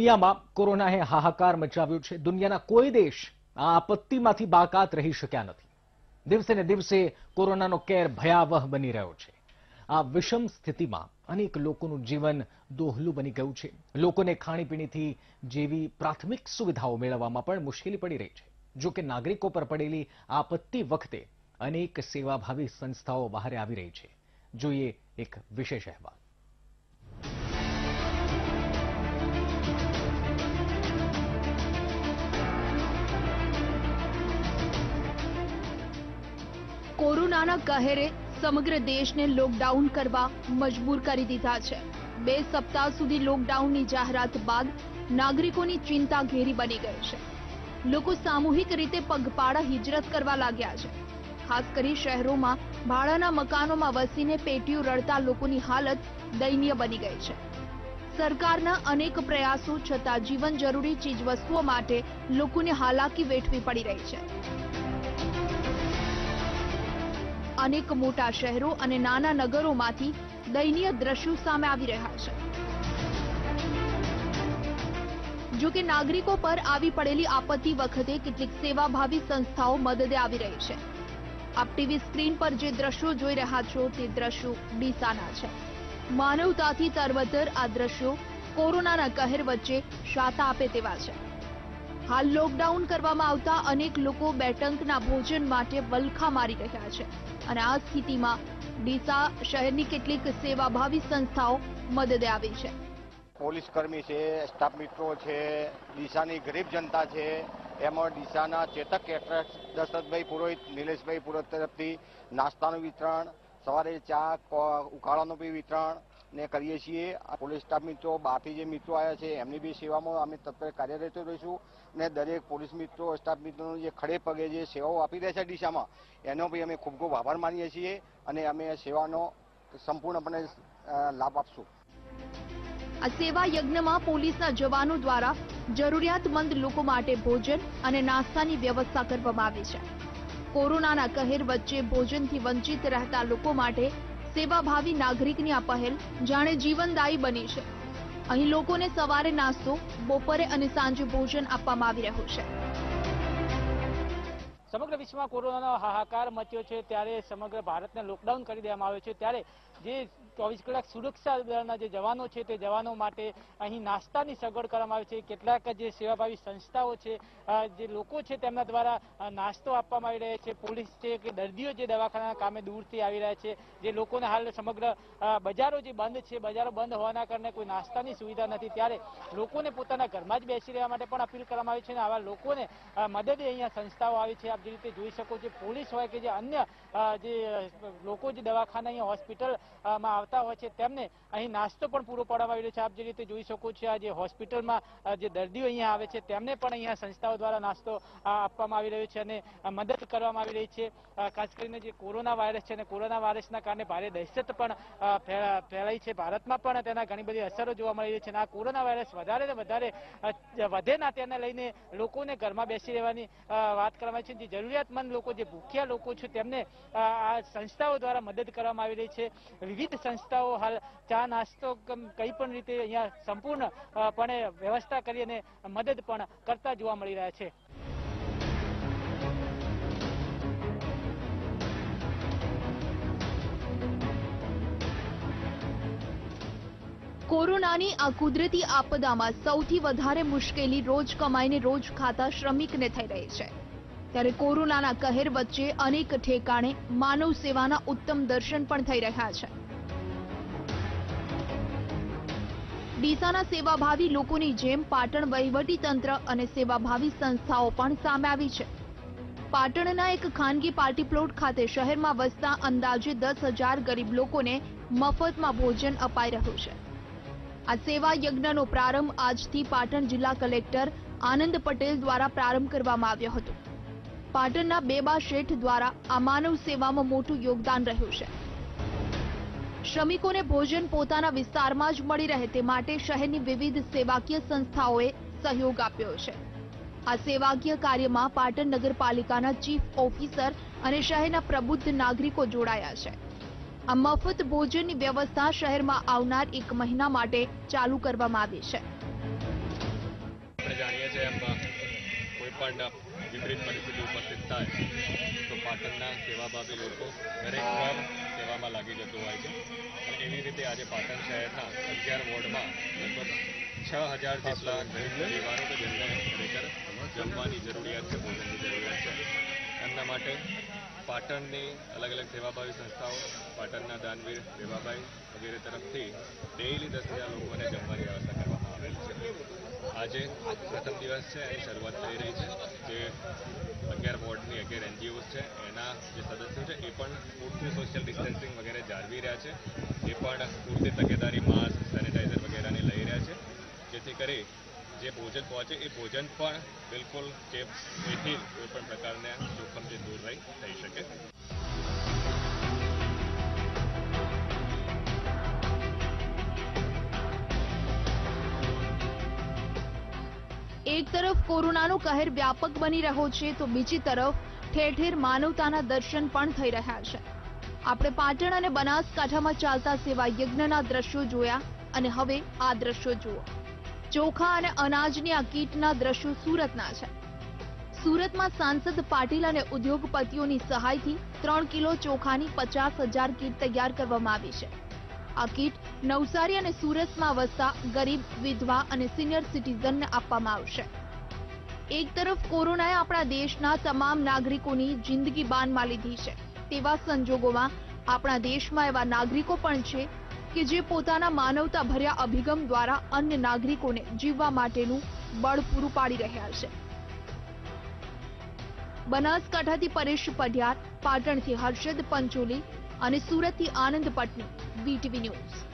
દુનિયામાં કોરોનાએ હાહાકાર મચાવ્યો છે. દુનિયાના કોઈ દેશ આ આપત્તિમાંથી બાકાત રહી શક્યા નથી. દિવસે ને દિવસે કોરોનાનો કેર ભયાવહ બની રહ્યો છે. આ વિષમ સ્થિતિમાં અનેક લોકોનું જીવન દોહલું બની ગયું છે. લોકોને ખાણીપીણીથી જેવી પ્રાથમિક સુવિધાઓ મેળવવામાં પણ મુશ્કેલી પડી રહી છે. જો કે નાગરિકો પર પડેલી આપત્તિ વખતે અનેક સેવાભાવી સંસ્થાઓ બહાર આવી રહી છે. જોઈએ એક વિશેષ અહેવાલ. કોરોનાના કહેરે સમગ્ર દેશને લોકડાઉન કરવા મજબૂર કરી દીધા છે. બે સપ્તાહ સુધી લોકડાઉનની જાહેરાત બાદ નાગરિકોની ચિંતા ઘેરી બની ગઈ છે. લોકો સામૂહિક રીતે પગપાળા હિજરત કરવા લાગ્યા છે. ખાસ કરી શહેરોમાં ભાડાના મકાનોમાં વસીને પેટીઓ રડતા લોકોની હાલત દયનીય બની ગઈ છે. સરકારના અનેક પ્રયાસો છતાં જીવન જરૂરી ચીજવસ્તુઓ માટે લોકોને હાલાકી વેઠવી પડી રહી છે. અનેક મોટા શહેરો અને નાના નગરોમાંથી દયનીય દ્રશ્યો સામે આવી રહ્યા છે. જો કે નાગરિકો પર આવી પડેલી આપત્તિ વખતે કેટલીક સેવાભાવી સંસ્થાઓ મદદે આવી રહી છે. આપ ટીવી સ્ક્રીન પર જે દ્રશ્યો જોઈ રહ્યા છો તે દ્રશ્યો ડીસાના છે. માનવતાથી તરવતર આ દ્રશ્યો કોરોનાના કહેર વચ્ચે શાતા આપે તેવા છે. હાલ લોકડાઉન કરવામાં આવતા અનેક લોકો બેટંકના ભોજન માટે વલખા મારી રહ્યા છે. અને આ સ્થિતિમાં ડીસા શહેરની કેટલીક સેવાભાવી સંસ્થાઓ મદદે આવી છે. પોલીસ કર્મી છે, સ્ટાફ મિત્રો છે, ડીસાની ગરીબ જનતા છે. એમાં ડીસાના ચેતક કેટરર્સ દશરથભાઈ પુરોહિત, નિલેશભાઈ પુરોહિત તરફથી નાસ્તાનું વિતરણ, સવારે ચા ઉકાળાનું બી વિતરણ ને કરીએ છીએ. પોલીસ સ્ટાફ મિત્રો, બહારથી જે મિત્રો આવ્યા છે, એમની બી સેવામાં અમે તત્પર કાર્યરત રહીશું. ને દરેક પોલીસ મિત્રો, સ્ટાફ મિત્રોનું જે ખડે પગે જે સેવાઓ આપી રહ્યા છે દિશામાં, એનો બી અમે ખૂબ ખૂબ આભાર માનીએ છીએ અને અમે સેવાનો સંપૂર્ણપણે લાભ આપશું. આ સેવા યજ્ઞમાં પોલીસના જવાનો દ્વારા જરૂરિયાતમંદ લોકો માટે ભોજન અને નાસ્તાની વ્યવસ્થા કરવામાં આવી છે. કોરોનાના કહેર વચ્ચે ભોજનથી વંચિત રહેતા લોકો માટે સેવાભાવી નાગરિકની આ પહેલ જાણે જીવનદાયી બની છે. અહીં લોકોને સવારે નાસ્તો, બપોરે અને સાંજે ભોજન આપવામાં આવી રહ્યું છે. સમગ્ર વિશ્વમાં કોરોનાનો હાહાકાર મચ્યો છે, ત્યારે સમગ્ર ભારતને લોકડાઉન કરી દેવામાં આવ્યો છે. ત્યારે જે ચોવીસ કલાક સુરક્ષા દળના જે જવાનો છે, તે જવાનો માટે અહીં નાસ્તાની સગવડ કરવામાં આવી છે. કેટલાક જે સેવાભાવી સંસ્થાઓ છે જે લોકો છે, તેમના દ્વારા નાસ્તો આપવામાં આવી રહ્યા છે. પોલીસ છે કે દર્દીઓ જે દવાખાના કામે દૂરથી આવી રહ્યા છે, જે લોકોને હાલ સમગ્ર બજારો જે બંધ છે, બજારો બંધ હોવાના કારણે કોઈ નાસ્તાની સુવિધા નથી. ત્યારે લોકોને પોતાના ઘરમાં જ બેસી રહેવા માટે પણ અપીલ કરવામાં આવી છે અને આવા લોકોને મદદ અહીંયા સંસ્થાઓ આવી છે. આપ જે રીતે જોઈ શકો છો, પોલીસ હોય કે જે અન્ય જે લોકો જે દવાખાના અહીંયા હોસ્પિટલમાં આવતા હોય છે, તેમને અહીં નાસ્તો પણ પૂરો પાડવામાં આવી રહ્યો છે. આપ જે રીતે જોઈ શકો છો, આ જે હોસ્પિટલમાં જે દર્દીઓ અહીંયા આવે છે, તેમને પણ અહીંયા સંસ્થાઓ દ્વારા નાસ્તો આપવામાં આવી રહ્યો છે અને મદદ કરવામાં આવી રહી છે. ખાસ કરીને જે કોરોના વાયરસ છે અને કોરોના વાયરસના કારણે ભારે દહેશત પણ ફેલાઈ છે. ભારતમાં પણ તેના ઘણી બધી અસરો જોવા મળી રહી છે અને આ કોરોના વાયરસ વધારે ને વધારે વધે ના તેને લઈને લોકોને ઘરમાં બેસી રહેવાની વાત કરવામાં છે. જે જરૂરિયાતમંદ લોકો જે ભૂખ્યા લોકો છે તેમને આ સંસ્થાઓ દ્વારા મદદ કરવામાં આવી રહી છે. વિવિધ સંસ્થાઓ હાલ ચા નાસ્તો કઈ પણ રીતે અહીંયા સંપૂર્ણ અ, વ્યવસ્થા કરી અને મદદ પણ કરતા જોવા મળી રહ્યા છે. કોરોનાની આ કુદરતી આપદામાં સૌથી વધારે મુશ્કેલી રોજ કમાઈને રોજ ખાતા શ્રમિકને થઈ રહી છે. ત્યારે કોરોનાના કહેર વચ્ચે અનેક ઠેકાણે માનવ સેવાના ઉત્તમ દર્શન પણ થઈ રહ્યા છે. ડીસાના સેવાભાવી લોકોની જેમ પાટણ વહીવટી અને સેવાભાવી સંસ્થાઓ પણ સામે આવી છે. પાટણના એક ખાનગી પાર્ટી પ્લોટ ખાતે શહેરમાં વસતા અંદાજે દસ હજાર ગરીબ લોકોને મફતમાં ભોજન અપાઈ રહ્યું છે. આ સેવા યજ્ઞનો પ્રારંભ આજથી પાટણ જિલ્લા કલેક્ટર આનંદ પટેલ દ્વારા પ્રારંભ કરવામાં આવ્યો હતો. પાટણના બેબા શેઠ દ્વારા આ માનવ સેવામાં મોટું યોગદાન રહ્યું છે. શ્રમિકોને ભોજન પોતાના વિસ્તારમાં જ મળી રહે તે માટે શહેરની વિવિધ સેવાકીય સંસ્થાઓએ સહયોગ આપ્યો છે. આ સેવાકીય કાર્યમાં પાટણ નગરપાલિકાના ચીફ ઓફિસર અને શહેરના પ્રબુદ્ધ નાગરિકો જોડાયા છે. આ મફત ભોજનની વ્યવસ્થા શહેરમાં આવનાર એક મહિના માટે ચાલુ કરવામાં આવી છે. પણ વિપરીત પરિસ્થિતિ ઉપસ્થિત થાય તો પાટણના સેવાભાવી લોકો દરેક ઘર સેવામાં લાગી જતું હોય છે. અને એવી રીતે આજે પાટણ શહેરના અગિયાર વોર્ડમાં લગભગ છ હજાર જેટલા ગરીબ પરિવારો કે જેમને ખરેખર જમવાની જરૂરિયાત છે ભોજનની જરૂરિયાત છે. એમના માટે પાટણની અલગ અલગ સેવાભાવી સંસ્થાઓ, પાટણના દાનવીર દેવાભાઈ વગેરે તરફથી ડેઈલી દસ હજાર લોકોને જમવાની વ્યવસ્થા કરવામાં આવેલ છે. આજે પ્રથમ દિવસ છે, એની શરૂઆત થઈ રહી છે. જે અગિયાર વોર્ડની અગિયાર એનજીઓઝ છે, એના જે સદસ્યો છે, એ પણ પૂરતું સોશિયલ ડિસ્ટન્સિંગ વગેરે જાળવી રહ્યા છે. એ પણ પૂરતી તકેદારી, માસ્ક સેનિટાઈઝર વગેરેની લઈ રહ્યા છે. જેથી કરી જે ભોજન પહોંચે એ ભોજન પણ બિલકુલ કે કોઈ પણ પ્રકારના જોખમથી દૂર રહી, થઈ શકે. એક તરફ કોરોનાનો કહેર વ્યાપક બની રહ્યો છે, તો બીજી તરફ ઠેર ઠેર માનવતાના દર્શન પણ થઈ રહ્યા છે. આપણે પાટણ અને બનાસકાંઠામાં ચાલતા સેવા યજ્ઞના દ્રશ્યો જોયા અને હવે આ દ્રશ્યો જુઓ. ચોખા અને અનાજની આ કીટના દ્રશ્યો સુરતના છે. સુરતમાં સાંસદ પાટીલ અને ઉદ્યોગપતિઓની સહાયથી ત્રણ કિલો ચોખાની પચાસ હજાર કીટ તૈયાર કરવામાં આવી છે. આ કીટ નવસારી અને સુરતમાં વસતા ગરીબ, વિધવા અને સિનિયર સિટીઝનને આપવામાં આવશે. એક તરફ કોરોનાએ આપણા દેશના તમામ નાગરિકોની જિંદગી બાનમાં લીધી છે, તેવા સંજોગોમાં આપણા દેશમાં એવા નાગરિકો પણ છે કે જે પોતાના માનવતા ભર્યા અભિગમ દ્વારા અન્ય નાગરિકોને જીવવા માટેનું બળ પૂરું પાડી રહ્યા છે. બનાસકાંઠાથી પરેશ પઢિયાર, પાટણથી હર્ષદ પંચોલી અને સુરતથી આનંદ પટની વીટીવી ન્યૂઝ.